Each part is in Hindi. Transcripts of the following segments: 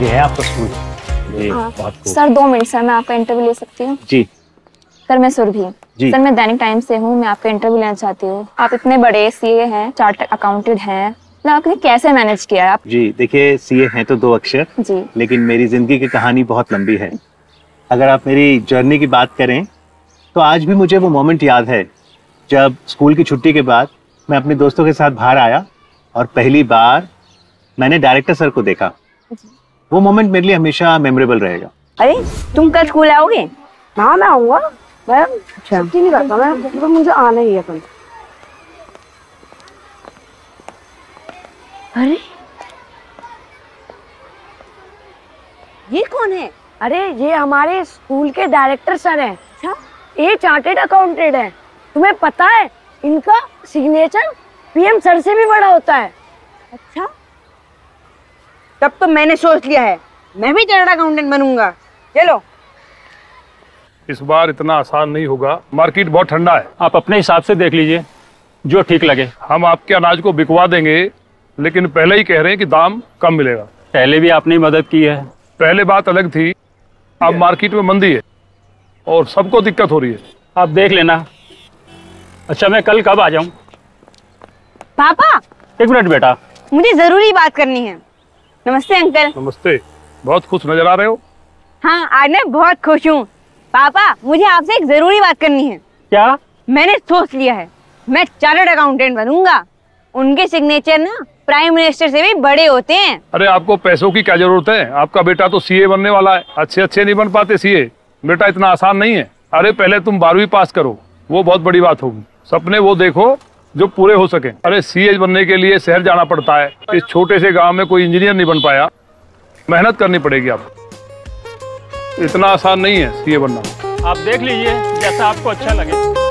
ये है आपका स्कूल जी हाँ। सर दो मिनट सर मैं आपका इंटरव्यू ले सकती हूँ? जी। सर मैं सुरभि सर मैं दैनिक टाइम्स से हूँ मैं आपका इंटरव्यू लेना चाहती हूँ। आप इतने बड़े सीए हैं चार्ट अकाउंटेंट हैं। मतलब आपने कैसे मैनेज किया है? आप जी देखिए सीए हैं तो दो अक्षर। जी। लेकिन मेरी ज़िंदगी की कहानी बहुत लंबी है। अगर आप मेरी जर्नी की बात करें तो आज भी मुझे वो मोमेंट याद है जब स्कूल की छुट्टी के बाद मैं अपने दोस्तों के साथ बाहर आया और पहली बार मैंने डायरेक्टर सर को देखा। वो मोमेंट मेरे लिए हमेशा मेमोरेबल रहेगा। अरे तुम कल स्कूल आओगे? हाँ मैं आऊँगा। मैं छुट्टी नहीं करता मैं तो मुझे आना ही है कल। अरे। ये कौन है? अरे ये हमारे स्कूल के डायरेक्टर सर हैं। अच्छा। ये चार्टेड अकाउंटेंट है। तुम्हें पता है इनका सिग्नेचर पीएम सर से भी बड़ा होता है। अच्छा। तब तो मैंने सोच लिया है। मैं भी चार्टर्ड अकाउंटेंट बनूँगा। चलो। इस बार इतना आसान नहीं होगा। मार्केट बहुत ठंडा है। आप अपने हिसाब से देख लीजिए जो ठीक लगे। हम आपके अनाज को बिकवा देंगे लेकिन पहले ही कह रहे हैं कि दाम कम मिलेगा। पहले भी आपने मदद की है। पहले बात अलग थी। अब मार्केट में मंदी है और सबको दिक्कत हो रही है। आप देख लेना। अच्छा मैं कल कब आ जाऊँ? पापा! एक मिनट बेटा। मुझे ज़रूरी बात करनी है। नमस्ते अंकल। नमस्ते। बहुत खुश नज़र आ रहे हो? हाँ आज मैं बहुत खुश हूँ। पापा मुझे आपसे एक ज़रूरी बात करनी है। क्या? मैंने सोच लिया है मैं चार्टर्ड अकाउंटेंट बनूँगा। उनके सिग्नेचर ना प्राइम मिनिस्टर से भी बड़े होते हैं। अरे आपको पैसों की क्या ज़रूरत है? आपका बेटा तो सीए बनने वाला है। अच्छे अच्छे नहीं बन पाते सीए बेटा इतना आसान नहीं है। अरे पहले तुम बारहवीं पास करो। वो बहुत बड़ी बात होगी। सपने वो देखो जो पूरे हो सके। अरे सी बनने के लिए शहर जाना पड़ता है। इस छोटे से गाँव में कोई इंजीनियर नहीं बन पाया। मेहनत करनी पड़ेगी आपको इतना आसान नहीं है सीए बनना। आप देख लीजिए, जैसा आपको अच्छा लगे।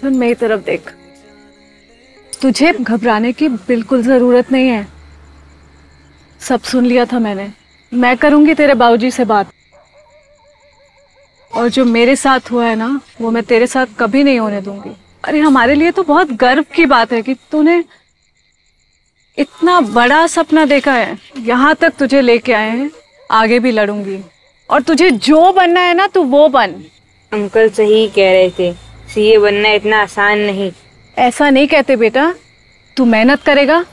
सुन मेरी तरफ़ देख। तुझे घबराने की बिल्कुल ज़रूरत नहीं है। सब सुन लिया था मैंने। मैं करूँगी तेरे बाबूजी से बात। और जो मेरे साथ हुआ है ना, वो मैं तेरे साथ कभी नहीं होने दूँगी। अरे, हमारे लिए तो बहुत गर्व की बात है कि तूने इतना बड़ा सपना देखा है। यहाँ तक तुझे लेके आए हैं, आगे भी लड़ूँगी। और तुझे जो बनना है ना, तू वो बन। अंकल सही कह रहे थे। सीए बनना इतना आसान नहीं। ऐसा नहीं कहते बेटा। तू मेहनत करेगा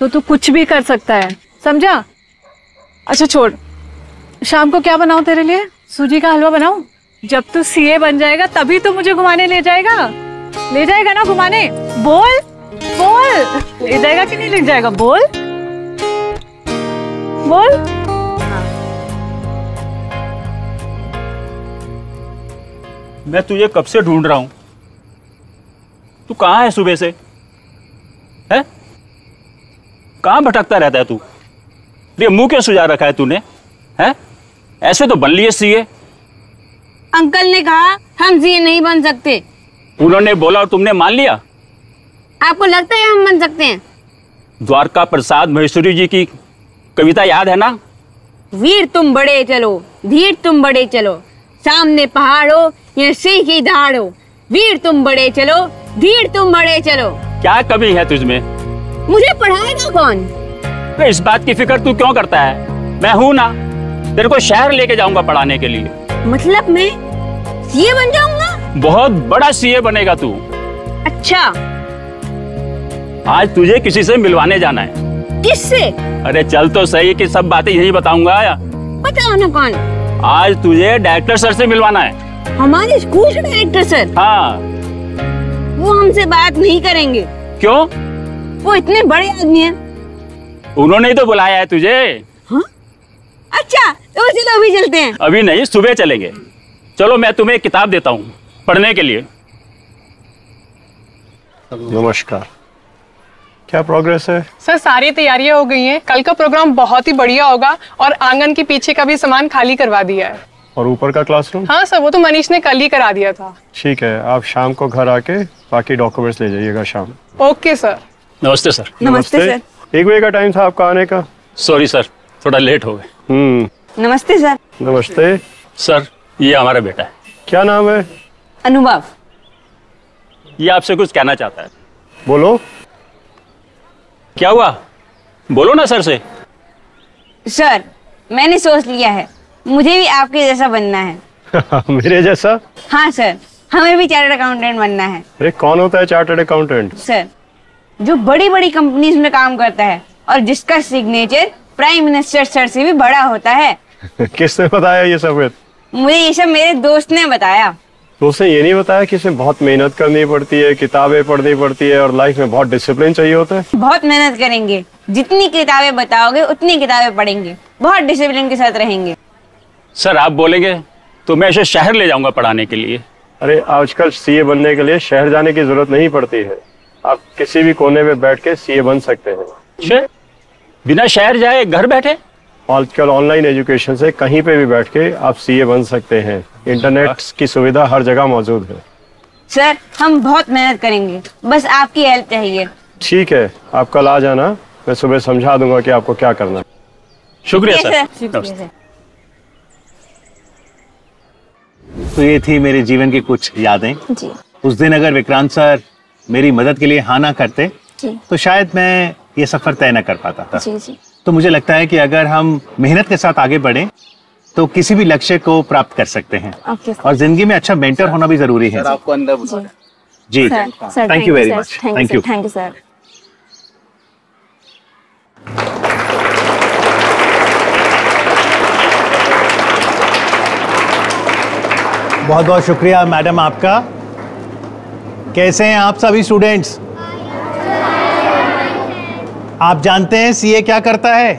तो तू कुछ भी कर सकता है। समझा? अच्छा छोड़। शाम को क्या बनाऊँ तेरे लिए? सूजी का हलवा बनाऊँ? जब तू सीए बन जाएगा, तभी तो मुझे घुमाने ले जाएगा। ले जाएगा ना घुमाने? बोल बोल। ले जाएगा कि नहीं ले जाएगा? बोल। बोल। मैं तुझे कब से ढूंढ रहा हूँ? तू कहाँ है सुबह से? है? कहाँ भटकता रहता है तू? ये मुँह क्यों सुझा रखा है तूने? है? ऐसे तो बन लिए सीए अंकल ने कहा हम सीए नहीं बन सकते। उन्होंने बोला और तुमने मान लिया? आपको लगता है हम बन सकते हैं? द्वारका प्रसाद महेश्वरी जी की कविता याद है ना? वीर तुम बड़े चलो धीर तुम बड़े चलो। सामने पहाड़ो या सिंह की धाड़। वीर तुम बड़े चलो धीर तुम बड़े चलो। क्या कमी है तुझमें? मुझे पढ़ाएगा कौन? तो इस बात की फ़िक्र तू क्यों करता है? मैं हूँ ना तेरे को शहर लेके जाऊँगा पढ़ाने के लिए। मतलब मैं सीए बन जाऊँगा? बहुत बड़ा सीए बनेगा तू। अच्छा। आज तुझे किसी से मिलवाने जाना है। किससे? अरे चल तो सही कि सब बातें यही बताऊँगा बताओ ना कौन? आज तुझे डायरेक्टर सर से मिलवाना है। हमारे स्कूल के डायरेक्टर सर हाँ। वो हमसे बात नहीं करेंगे। क्यों? वो इतने बड़े आदमी हैं। उन्होंने ही तो बुलाया है तुझे। अच्छा तो चलो अभी चलते हैं। अभी नहीं सुबह चलेंगे। चलो मैं तुम्हें एक किताब देता हूँ पढ़ने के लिए। नमस्कार। क्या प्रोग्रेस है? सर सारी तैयारियाँ हो गई हैं। कल का प्रोग्राम बहुत ही बढ़िया होगा और आँगन के पीछे का भी सामान खाली करवा दिया है। और ऊपर का क्लासरूम हाँ सर वो तो मनीष ने कल ही करा दिया था। ठीक है आप शाम को घर आके बाकी डॉक्यूमेंट्स ले जाइएगा शाम। Okay sir. नमस्ते सर। नमस्ते सर। एक बजे का टाइम था आपका आने का? सॉरी सर थोड़ा लेट हो गए। हम्म। नमस्ते सर। नमस्ते। सर ये हमारा बेटा है। क्या नाम है? अनुभव। ये आपसे कुछ कहना चाहता है। बोलो। क्या हुआ? बोलो ना सर से। सर मैंने सोच लिया है। मुझे भी आपके जैसा बनना है। मेरे जैसा? हाँ सर। हमें भी चार्टर्ड अकाउंटेंट बनना है। अरे कौन होता है चार्टर्ड अकाउंटेंट? सर जो बड़ी बड़ी कंपनीज़ में काम करता है और जिसका सिग्नेचर प्राइम मिनिस्टर सर से भी बड़ा होता है। किसने बताया ये सब मुझे ये सब मेरे दोस्त ने बताया। तो उसने ये नहीं बताया कि इसमें बहुत मेहनत करनी पड़ती है किताबें पढ़नी पड़ती है और लाइफ में बहुत डिसिप्लिन चाहिए होता है? बहुत मेहनत करेंगे। जितनी किताबें बताओगे उतनी किताबें पढ़ेंगे। बहुत डिसिप्लिन के साथ रहेंगे। सर आप बोलेंगे तो मैं इसे शहर ले जाऊँगा पढ़ाने के लिए। अरे आजकल सीए बनने के लिए शहर जाने की ज़रूरत नहीं पड़ती है। आप किसी भी कोने में बैठ के सीए बन सकते हैं। बिना शहर जाए घर बैठे? आजकल ऑनलाइन एजुकेशन से कहीं पे भी बैठ के आप सीए बन सकते हैं। इंटरनेट की सुविधा हर जगह मौजूद है। सर हम बहुत मेहनत करेंगे। बस आपकी हेल्प चाहिए। ठीक है आप कल आ जाना। मैं सुबह समझा दूँगा कि आपको क्या करना है। शुक्रिया सर शुक्रिया तो ये थी मेरे जीवन की कुछ यादें। जी। उस दिन अगर विक्रांत सर मेरी मदद के लिए हाँ ना करते जी। तो शायद मैं ये सफ़र तय न कर पाता। था जी जी। तो मुझे लगता है कि अगर हम मेहनत के साथ आगे बढ़े तो किसी भी लक्ष्य को प्राप्त कर सकते हैं। ओके और ज़िंदगी में अच्छा मेंटर होना भी ज़रूरी है। आपको अंदर जी। Thank you very much thank you thank you sir बहुत बहुत शुक्रिया मैडम आपका। कैसे हैं आप सभी स्टूडेंट्स आप जानते हैं सीए क्या करता है?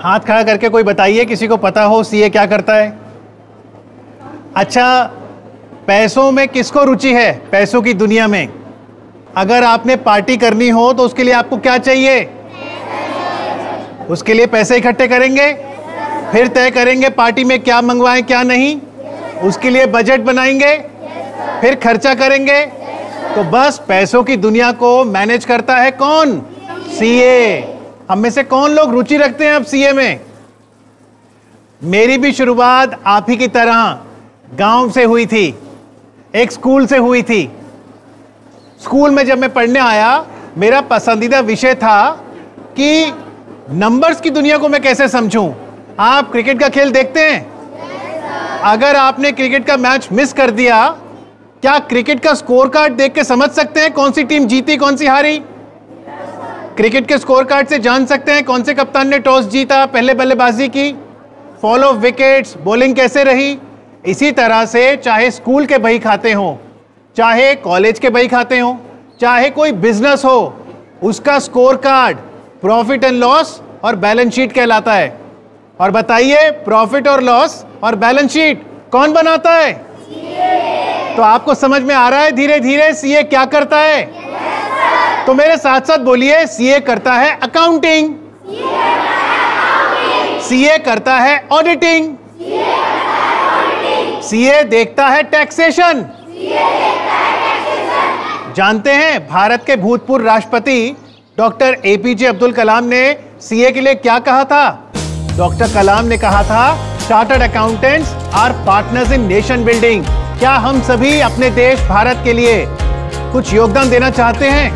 हाथ खड़ा करके कोई बताइए, किसी को पता हो सीए क्या करता है? अच्छा पैसों में किसको रुचि है, पैसों की दुनिया में? अगर आपने पार्टी करनी हो तो उसके लिए आपको क्या चाहिए? उसके लिए पैसे इकट्ठे करेंगे, फिर तय करेंगे पार्टी में क्या मंगवाएँ, क्या नहीं? उसके लिए बजट बनाएँगे, फिर खर्चा करेंगे तो बस पैसों की दुनिया को मैनेज करता है कौन? सीए हम में से कौन लोग रुचि रखते हैं अब सीए में? मेरी भी शुरुआत आप ही की तरह गाँव से हुई थी, एक स्कूल से हुई थी। स्कूल में जब मैं पढ़ने आया, मेरा पसंदीदा विषय था कि नंबर्स की दुनिया को मैं कैसे समझूं। आप क्रिकेट का खेल देखते हैं? अगर आपने क्रिकेट का मैच मिस कर दिया क्या क्रिकेट का स्कोर कार्ड देख के समझ सकते हैं कौन सी टीम जीती, कौन सी हारी? क्रिकेट के स्कोर कार्ड से जान सकते हैं कौन से कप्तान ने टॉस जीता पहले बल्लेबाजी की फॉलो विकेट्स बॉलिंग कैसे रही? इसी तरह से चाहे स्कूल के बही खाते हों, चाहे कॉलेज के बही खाते हों, चाहे कोई बिज़नेस हो, उसका score card profit and loss और बैलेंस शीट कहलाता है। और बताइए प्रॉफिट और लॉस और बैलेंस शीट कौन बनाता है? तो आपको समझ में आ रहा है धीरे धीरे सीए क्या करता है? तो मेरे साथ साथ बोलिए, सीए करता है अकाउंटिंग सीए करता है ऑडिटिंग सीए देखता है टैक्सेशन जानते हैं भारत के भूतपूर्व राष्ट्रपति डॉक्टर एपीजे अब्दुल कलाम ने सीए के लिए क्या कहा था? डॉक्टर कलाम ने कहा था chartered accountants are partners in nation building क्या हम सभी अपने देश भारत के लिए कुछ योगदान देना चाहते हैं?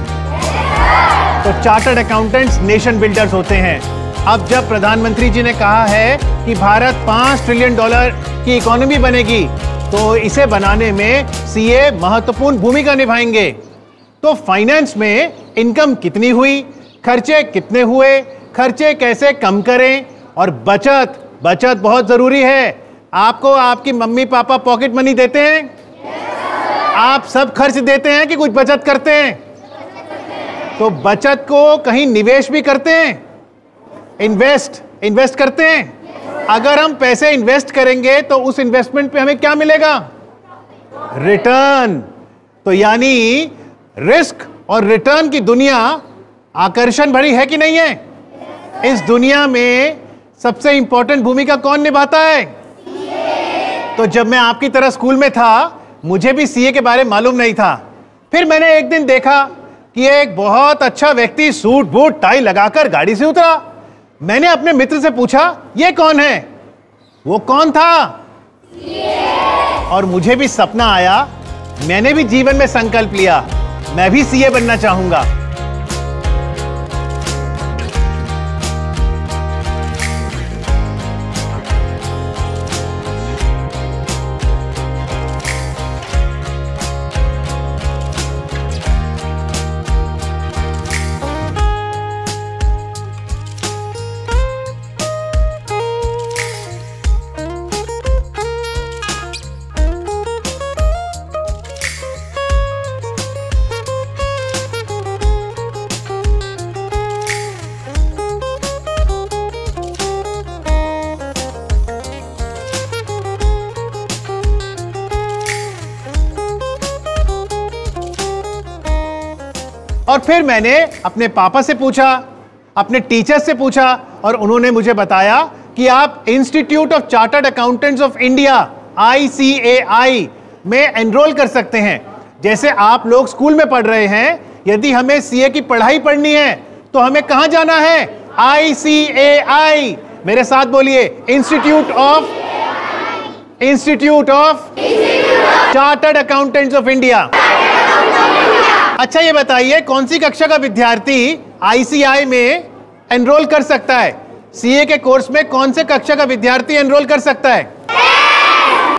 तो चार्टर्ड अकाउंटेंट्स, नेशन बिल्डर्स होते हैं। अब जब प्रधानमंत्री जी ने कहा है कि भारत पाँच ट्रिलियन डॉलर की इकोनॉमी बनेगी तो इसे बनाने में सीए महत्वपूर्ण भूमिका निभाएँगे। तो फाइनेंस में इनकम कितनी हुई, खर्चे कितने हुए, खर्चे कैसे कम करें, और बचत बचत बहुत ज़रूरी है। आपको आपकी मम्मी पापा पॉकेट मनी देते हैं? आप सब खर्च देते हैं कि कुछ बचत करते हैं? तो बचत को कहीं निवेश भी करते हैं? इन्वेस्ट इन्वेस्ट करते हैं? अगर हम पैसे इन्वेस्ट करेंगे तो उस इन्वेस्टमेंट पे हमें क्या मिलेगा? रिटर्न। तो यानी रिस्क और रिटर्न की दुनिया आकर्षण भरी है कि नहीं है? इस दुनिया में सबसे इंपॉर्टेंट भूमिका कौन निभाता है? तो जब मैं आपकी तरह स्कूल में था, मुझे भी सीए के बारे में मालूम नहीं था। फिर मैंने एक दिन देखा कि एक बहुत अच्छा व्यक्ति सूट, बूट, टाई लगाकर गाड़ी से उतरा। मैंने अपने मित्र से पूछा, ये कौन है? वो कौन था? और मुझे भी सपना आया। मैंने भी जीवन में संकल्प लिया। मैं भी सीए बनना चाहूँगा। और फिर मैंने अपने पापा से पूछा, अपने टीचर से पूछा और उन्होंने मुझे बताया कि आप institute of chartered accountants of India ICAI में एनरोल कर सकते हैं। जैसे आप लोग स्कूल में पढ़ रहे हैं, यदि हमें सीए की पढ़ाई पढ़नी है तो हमें कहाँ जाना है? आईसीएआई मेरे साथ बोलिए institute of institute of chartered accountants of India अच्छा ये बताइए, कौन सी कक्षा का विद्यार्थी आईसीआई में एनरोल कर सकता है? सीए के कोर्स में कौन से कक्षा का विद्यार्थी एनरोल कर सकता है?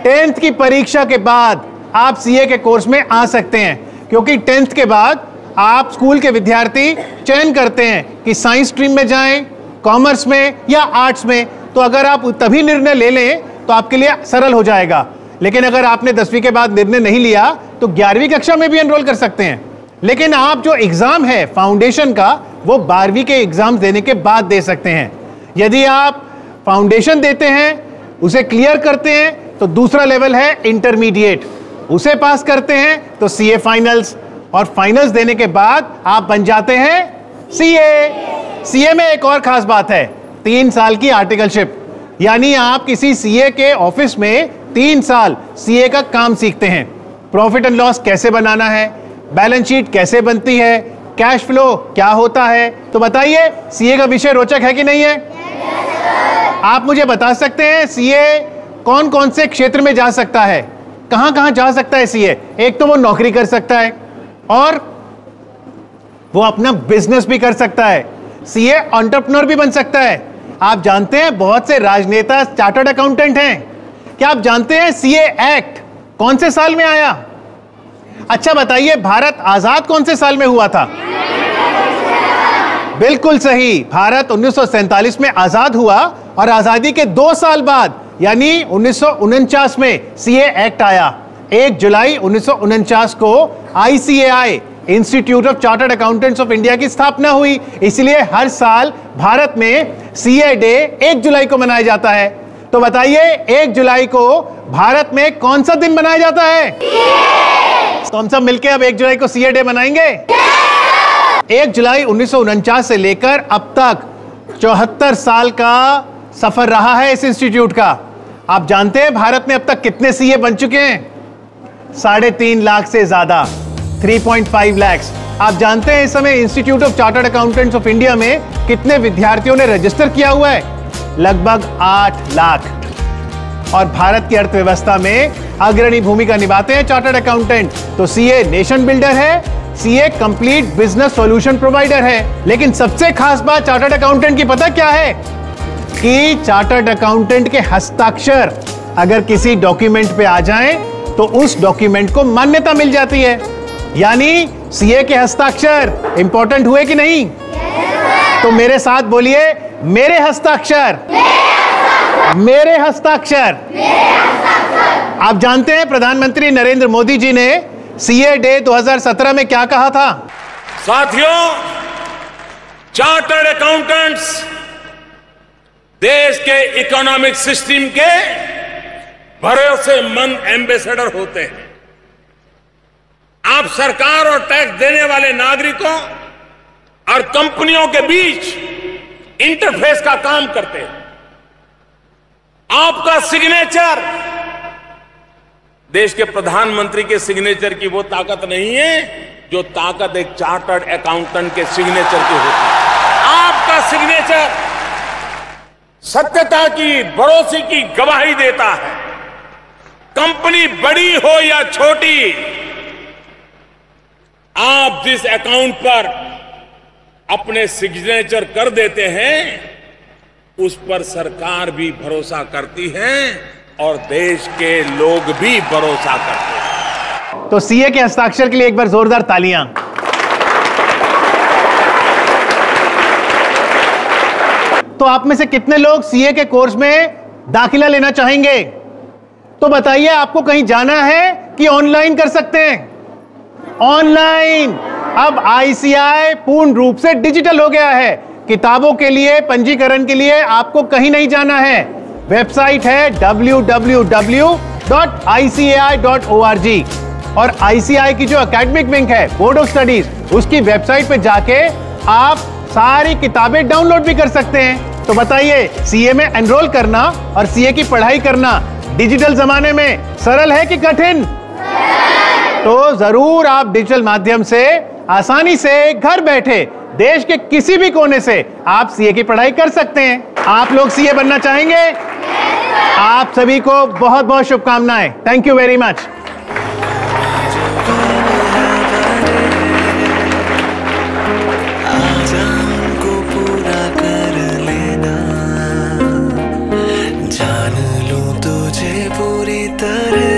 टेंथ की परीक्षा के बाद आप सीए के कोर्स में आ सकते हैं, क्योंकि टेंथ के बाद आप स्कूल के विद्यार्थी चयन करते हैं कि साइंस स्ट्रीम में जाएँ कॉमर्स में या आर्ट्स में। तो अगर आप तभी निर्णय ले लें तो आपके लिए सरल हो जाएगा। लेकिन अगर आपने दसवीं के बाद निर्णय नहीं लिया तो ग्यारहवीं कक्षा में भी एनरोल कर सकते हैं। लेकिन आप जो एग्ज़ाम है फाउंडेशन का, वो बारहवीं के एग्ज़ाम देने के बाद दे सकते हैं। यदि आप फाउंडेशन देते हैं, उसे क्लियर करते हैं तो दूसरा लेवल है इंटरमीडिएट। उसे पास करते हैं तो सीए फाइनल्स। और फाइनल्स देने के बाद आप बन जाते हैं सीए। सीए में एक और खास बात है, तीन साल की आर्टिकलशिप यानी आप किसी सीए के ऑफ़िस में तीन साल सीए का काम सीखते हैं। प्रॉफिट एंड लॉस कैसे बनाना है? बैलेंस शीट कैसे बनती है, कैश फ्लो क्या होता है तो बताइए सीए का विषय रोचक है कि नहीं है? आप मुझे बता सकते हैं सीए कौन कौन से क्षेत्र में जा सकता है? कहाँ कहाँ जा सकता है सीए एक तो वो नौकरी कर सकता है, और वो अपना बिज़नेस भी कर सकता है। सीए ऑन्टरप्रनर भी बन सकता है। आप जानते हैं, बहुत से राजनेता चार्टर्ड अकाउंटेंट हैं। क्या आप जानते हैं सीए एक्ट कौन से साल में आया? अच्छा बताइए, भारत आज़ाद कौन से साल में हुआ था? बिल्कुल सही। भारत उन्नीस में आज़ाद हुआ और आज़ादी के दो साल बाद, यानी उन्नीस में सीए एक्ट आया। एक जुलाई उन्नीस को ICAI institute of chartered accountants of India की स्थापना हुई। इसलिए हर साल भारत में सीए डे एक जुलाई को मनाया जाता है। तो बताइए, एक जुलाई को भारत में कौन सा दिन मनाया जाता है? तो हम सब मिलकर अब एक जुलाई को सीए डे मनाएँगे। एक जुलाई उन्नीस से लेकर अब तक चौहत्तर साल का सफ़र रहा है इस इंस्टीट्यूट का। आप जानते हैं भारत में अब तक कितने सीए बन चुके हैं? साढ़े तीन लाख से ज़्यादा। 3.5 लैक्स। आप जानते हैं इस समय institute of chartered accountants of India में कितने विद्यार्थियों ने रजिस्टर किया हुआ है? लगभग आठ लाख। और भारत की अर्थव्यवस्था में अग्रणी भूमिका निभाते हैं चार्टर्ड अकाउंटेंट। तो सीए नेशन बिल्डर है CA complete business solution provider है। लेकिन सबसे खास बात चार्टर्ड अकाउंटेंट की पता क्या है? कि चार्टर्ड अकाउंटेंट के हस्ताक्षर अगर किसी डॉक्यूमेंट पे आ जाएँ तो उस डॉक्यूमेंट को मान्यता मिल जाती है। यानी सीए के हस्ताक्षर इंपॉर्टेंट हुए कि नहीं? Yes, तो मेरे साथ बोलिए मेरे हस्ताक्षर। मेरे हस्ताक्षर। आप जानते हैं प्रधानमंत्री नरेंद्र मोदी जी ने सीए डे 2017 में क्या कहा था? साथियों, चार्टर्ड अकाउंटेंट्स देश के इकोनॉमिक सिस्टम के भरोसेमंद एम्बेसडर होते हैं। आप सरकार और टैक्स देने वाले नागरिकों और कंपनियों के बीच इंटरफेस का काम करते हैं। आपका सिग्नेचर। देश के प्रधानमंत्री के सिग्नेचर की वो ताकत नहीं है, जो ताकत एक चार्टर्ड अकाउंटेंट के सिग्नेचर की होती है। आपका सिग्नेचर सत्यता की, भरोसे की गवाही देता है। कंपनी बड़ी हो या छोटी, आप जिस अकाउंट पर अपने सिग्नेचर कर देते हैं उस पर सरकार भी भरोसा करती है और देश के लोग भी भरोसा करते हैं। तो सीए के हस्ताक्षर के लिए एक बार जोरदार तालियाँ। तो आप में से कितने लोग सीए के कोर्स में दाखिला लेना चाहेंगे? तो बताइए, आपको कहीं जाना है कि ऑनलाइन कर सकते हैं? ऑनलाइन। अब आईसीआई पूर्ण रूप से डिजिटल हो गया है। किताबों के लिए पंजीकरण के लिए आपको कहीं नहीं जाना है। वेबसाइट है www.ikai.org और आईसीआई की जो एकेडमिक विंग है बोर्ड ऑफ़ स्टडीज़ उसकी वेबसाइट पे जाके आप सारी किताबें डाउनलोड भी कर सकते हैं। तो बताइए सीए में एनरोल करना और सीए की पढ़ाई करना डिजिटल जमाने में सरल है कि कठिन? तो ज़रूर आप डिजिटल माध्यम से आसानी से घर बैठे देश के किसी भी कोने से आप सीए की पढ़ाई कर सकते हैं। आप लोग सीए बनना चाहेंगे? आप सभी को बहुत बहुत शुभकामनाएँ। थैंक यू वेरी मच तरह।